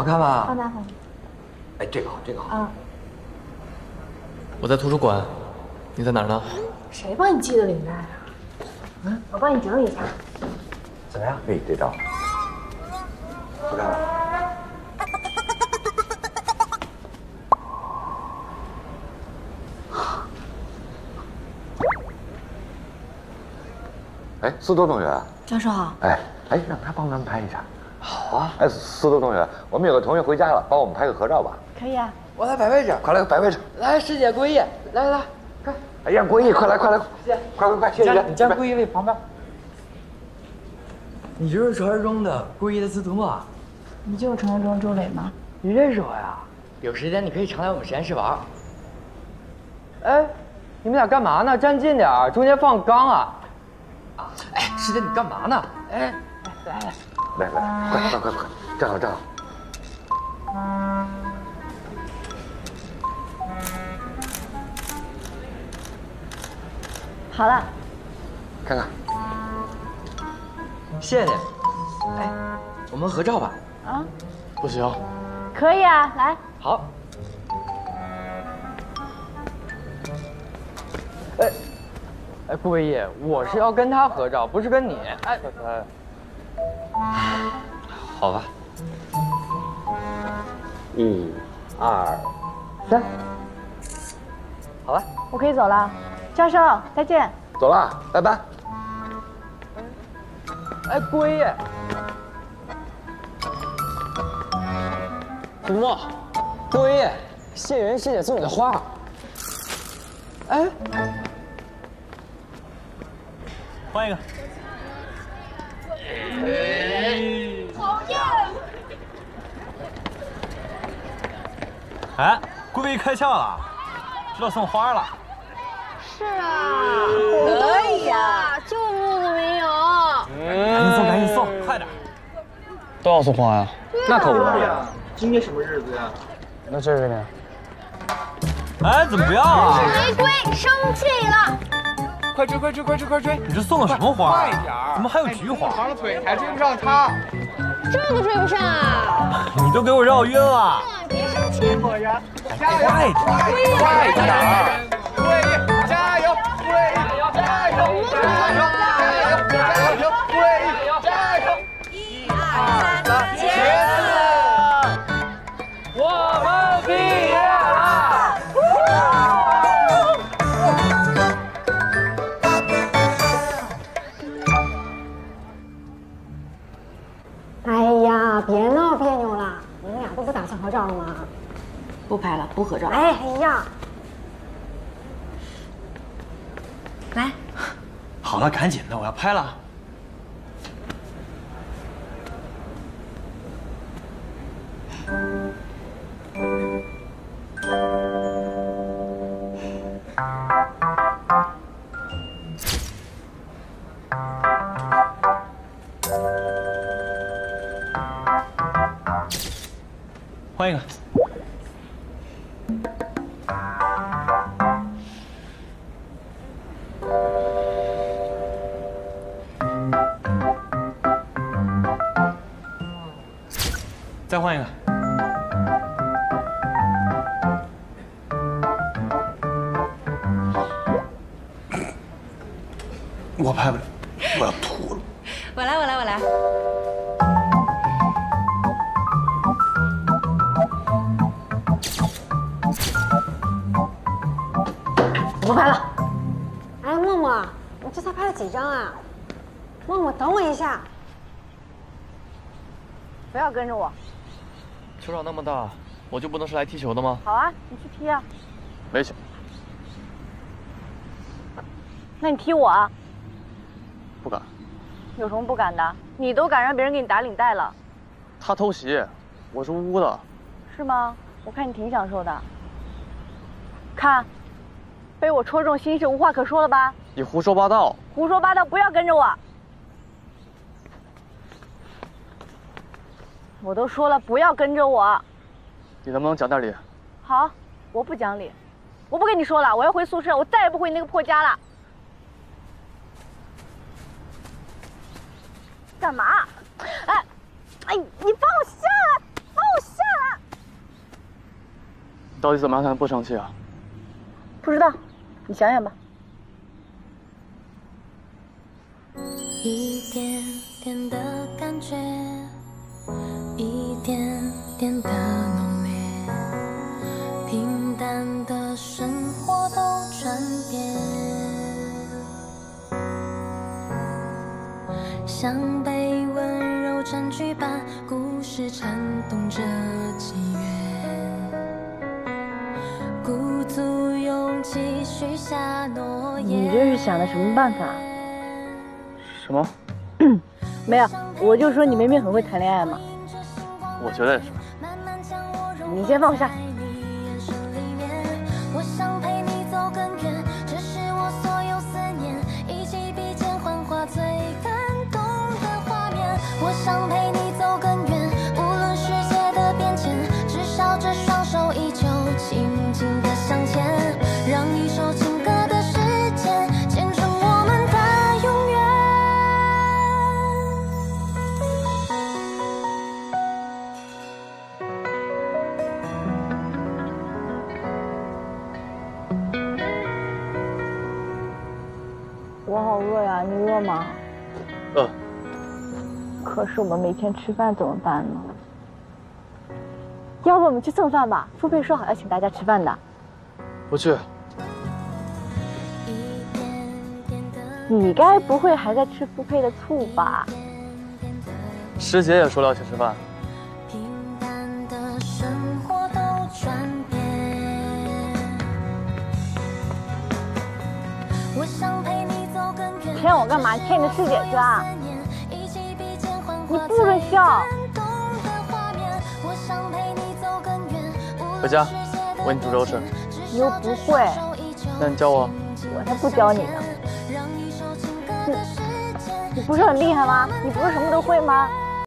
好看吧？好看好看。哎，这个好，这个好。啊，我在图书馆，你在哪儿呢？谁帮你系的领带啊？嗯，我帮你整理一下。怎么样？哎，这招好看吧？哎，司铎同学，教授好。哎哎，让他帮咱们拍一下。好啊。哎，司徒同学，我们有个同学回家了，帮我们拍个合照吧。可以啊。我来摆位置，快来摆位置。来，师姐，郭毅，来来来，快！哎呀，郭毅，快来快来，谢谢，快快快，谢谢。你站郭毅位旁边。你就是传说中的郭毅的司徒吗？你就是传说中周磊吗？你认识我呀？有时间你可以常来我们实验室玩。哎，你们俩干嘛呢？站近点儿，中间放缸啊！啊，哎，师姐你干嘛呢？哎，来来来来来，快快快快，站好站好。好了，看看，谢谢你。哎，我们合照吧。啊，不行，可以啊，来。好。哎，哎，顾伟毅，我是要跟他合照，不是跟你。哎，哎，好吧。一、二、三，好吧，我可以走了，教授再见。走了，拜拜。哎，顾伟毅，子墨，顾伟毅，谢元师姐送你的花。哎，换一个。哎，顾威开窍了，知道送花了。是啊，可以呀，就木子没有。赶紧送，赶紧送，快点！都要送花呀？那可不嘛。今天什么日子呀？那这个呢？哎，怎么不要啊？玫瑰生气了。快追快追快追快追！你这送的什么花？快点儿！怎么还有菊花？长了腿还追不上他，这都追不上啊！你都给我绕晕了！别生气，果然！加油！快点！快点儿！顾伟毅，加油！加油！加油！呀，别闹别扭了，你们俩都不打算合照了吗？不拍了，不合照。哎哎呀，来，好了，赶紧的，我要拍了。换一个。再换一个。我拍不了，我要吐了。我来，我来，我来。不拍了。哎，默默，你这才拍了几张啊？默默，等我一下，不要跟着我。球场那么大，我就不能是来踢球的吗？好啊，你去踢啊。没球，那你踢我啊？不敢。有什么不敢的？你都敢让别人给你打领带了，他偷袭，我是无辜的。是吗？我看你挺享受的。看，被我戳中心事，无话可说了吧？你胡说八道！胡说八道，不要跟着我。我都说了，不要跟着我。你能不能讲点理？好，我不讲理，我不跟你说了，我要回宿舍，我再也不回你那个破家了。干嘛？哎，哎，你放我下来，放我下来到底怎么样才能不生气啊？不知道，你想想吧。一点点的感觉，一点点的浓烈，平淡的生活都转变，像被温柔占据般，故事颤动着几月，鼓足勇气许下诺言。你这是想的什么办法？什么？没有，我就说你明明很会谈恋爱嘛。我觉得也是。你先放下。我好饿呀，你饿吗？饿。可是我们没钱吃饭怎么办呢？要不我们去蹭饭吧？傅佩说好要请大家吃饭的。不去。你该不会还在吃傅佩的醋吧？师姐也说了要请吃饭。干嘛？骗你的师姐去啊！你不准笑。回家，我给你煮粥吃。你又不会。那你教我。我才不教你呢。你你不是很厉害吗？你不是什么都会吗？